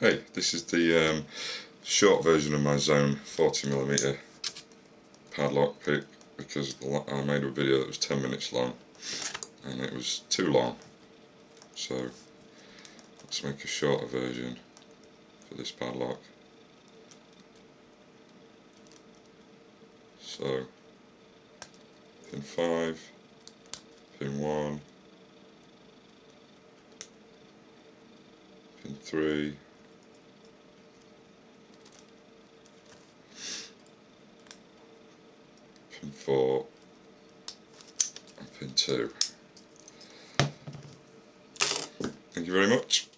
Hey, this is the um, short version of my Zone 40mm padlock pick because I made a video that was 10 minutes long and it was too long. So let's make a shorter version for this padlock. So pin 5 pin 1 pin 3 pin 4 and pin 2. Thank you very much.